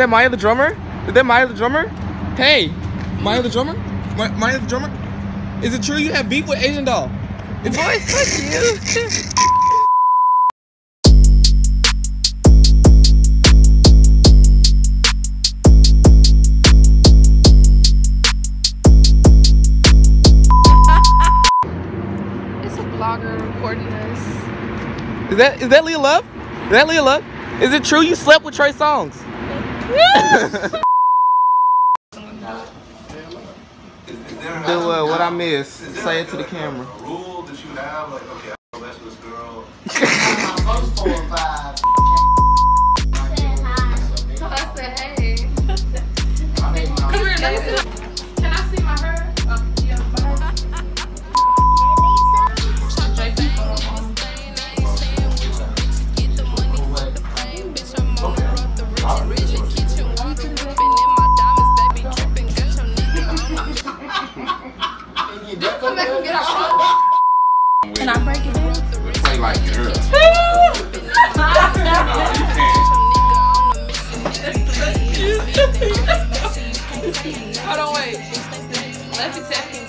that Miya the Drumma? Is that Miya the Drumma? Hey, Miya the Drumma? Ma- Miya the Drumma? Is it true you have beef with Asian Doll? Boy, fuck you. It's a blogger recording this. Is that is that Leyah Love? Is that Leyah Love? Is it true you slept with Trey Songz? Do uh, what I miss. Say it to the camera. rule that you have, like, okay, I mess with this girl. come back and get our phone. Can I break it? Play like girl. you. Hold on, wait. Left attacking,